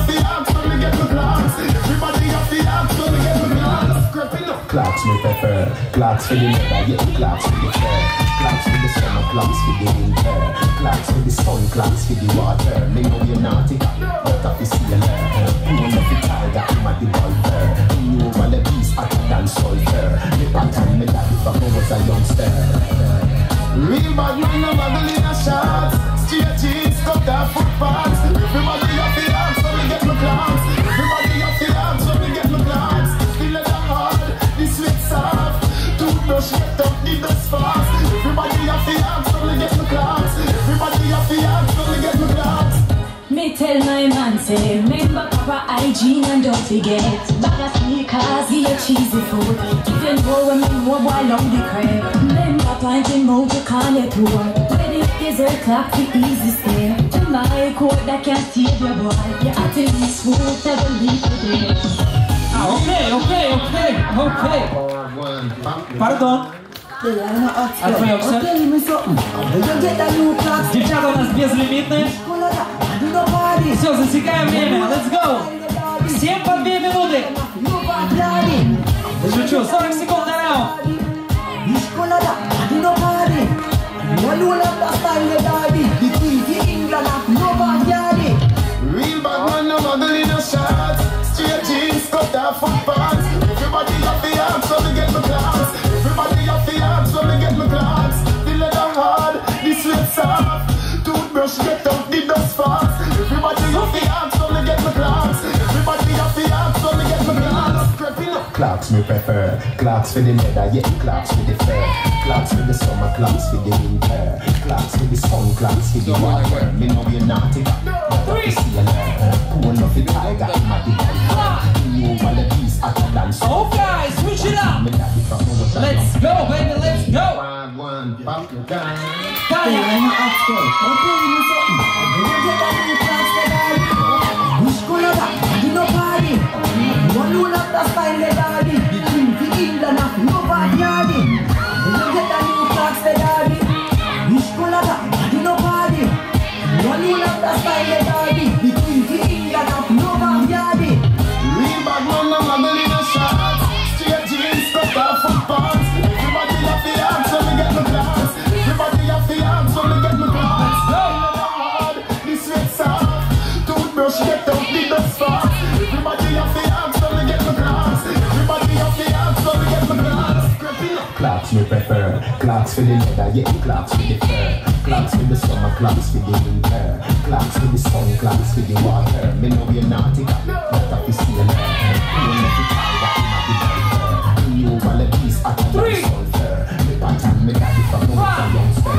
have the axe when me get the plants. Everybody have the me get the plants. Gripping up. Clocks me pepper, clocks for the leather, yeah, clocks for the fur. Clocks for the summer, clocks for the winter. Clocks for the sun, clocks for the water. Me know you're naughty, but I feel sailor. You want to the tiger, I'm a devolver. You over the beast, hotter than soldier. Me pattern me daddy from when I was a youngster. Real bad man, tell my man say, remember proper hygiene and don't forget Bag of sneakers, get cheesy food Even though when me know boy love the crap Remember pointing out you can't let poor When it is a clock the easy stay To my coat that can't save your boy You have to be smooth every leap of day Ah, okej, okej, okej, okej. Pardon. A twoja obsesja? Девчата у нас безлимитные. Все, засекаем время. Let's go. Всем по две минуты. Шучу, 40 секунд на раунд. Real bad man, no muggle in a shot. Straight jeans, cut off footpaths. Everybody up the arms, so we get my clowns. Everybody up the arms, so we get my clowns. The leather hard, the sweat soft. Toothbrush get out Clocks me prefer. Clocks for the leather, yeah, clocks for the fur. Clocks for the summer, clocks for the winter. Clocks for the sun, clocks for the water. Me know you're naughty, but I see you learn. Who love the tiger, I'm a the golfer. You over the beast, hotter than sulfur. Okay, switch it up. Yardi. No loan up the style they Yardi. The dream for England of You get a new tax they Yardi. Wish cool you know party. No loan up the style Clocks for the leather, yeah, clocks for the fur. Clocks for the summer, clocks for the winter. Clocks for the sun, clocks for the water. Me know you're naughty, but I see you learn. Who will let the tiger in my golfer? You over the beast, hotter than sulfur. Me pattern, me daddy from when I was a youngster.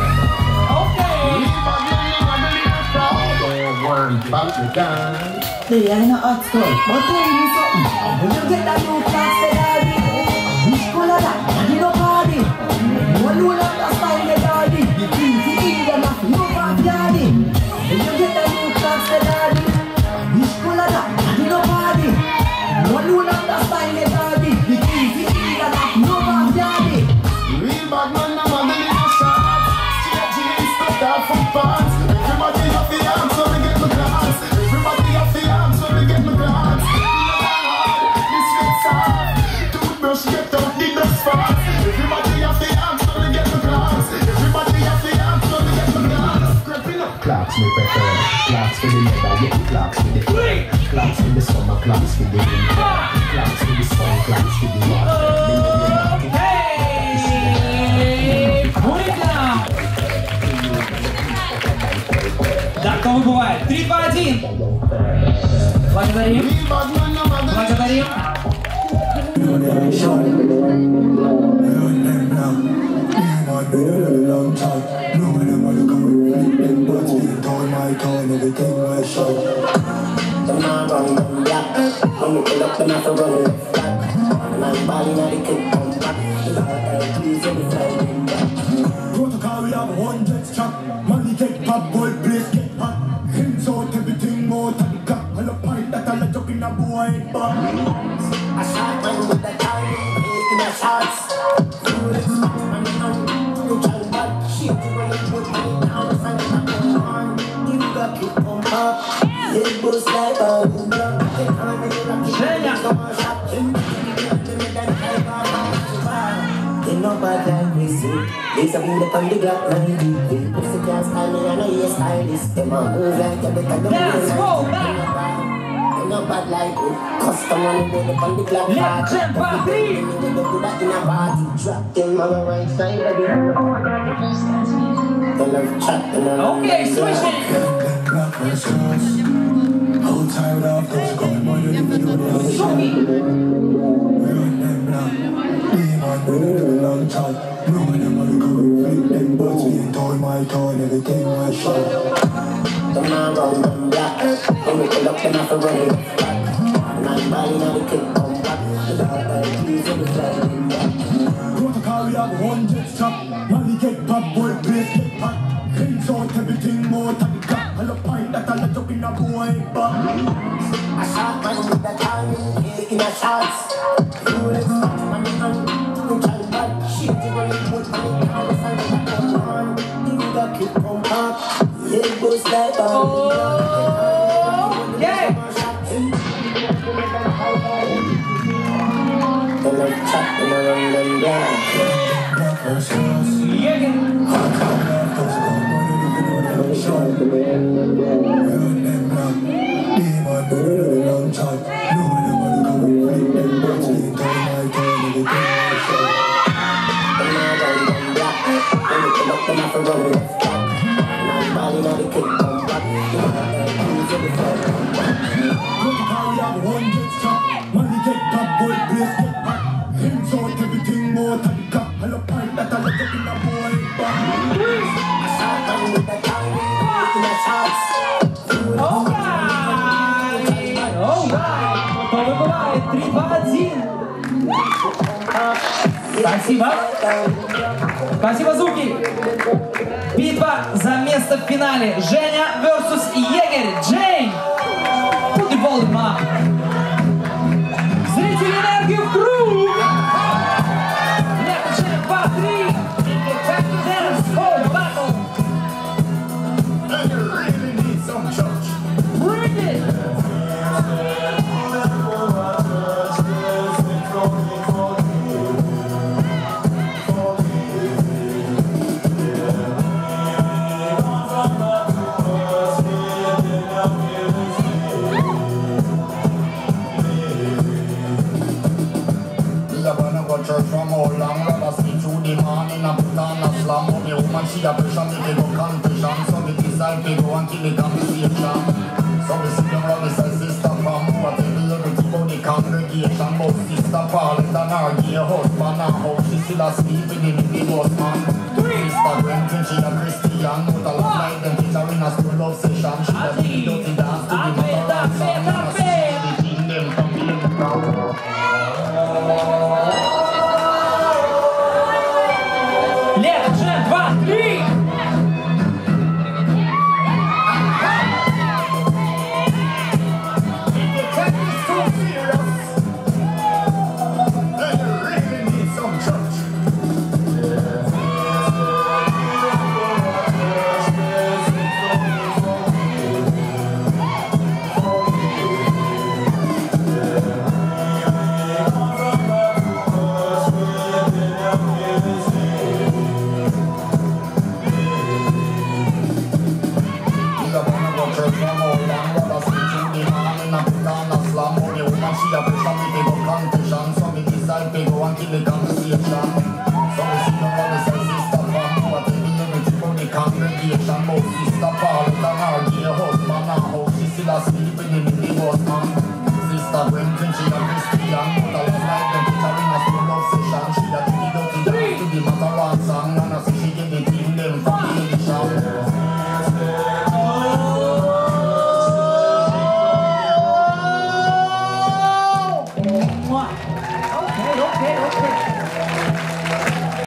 Okay. Leave a girl, leave a girl in a crowd. One, pump your gun. Real Clocks for the leather, yeah, clocks for the fur. Clocks for the summer, clocks for the winter. Clocks for the sun, clocks for the water. Me know you're naughty. Эй, Бурика! Такого бывает. Три по один. Благодарим. but not for running. My body not a kick on back. Protocol, we have one jet strap. Money cake, pop boy, please hot. Him sort everything more than got. I love pint that I let boy bar. I shot my with that time. Making shots. Through I'm not. You try to watch. She when it would be down. Find my arm. You got to come up. It was like the on the 90. Pussy can't stand me. Them move like you Let's go back. Know bad like it. Custom on the board on the Left and back three. Do in a party. Drop them on the right side it. The love and I Okay, switch it. Going on the them the long chat No one them a look how we flip them But we ain't told my tone Everything was shot The man round them black. When we pull up, them have to run it back. And I'm balling on the kick come back. The dark eye, please, and the flag in back. Protocol we have one jet strap Money get pop, boy blaze get hot Cleans oh, I. Yeah. Спасибо. Спасибо, Зуки. Битва за место в финале. Женя versus Егерь. Джейн. Woman she a pressure me to go confession So me decide to go kill the conversation So me sit down and me sister Pam What tell me everything about the congregation But sister Paulette and her oh, gay husband And how she still a sleeping in the ghost man. Sister she a Christian. But a lot like them. Teach her in a school of Лет, джен, два, три! Sister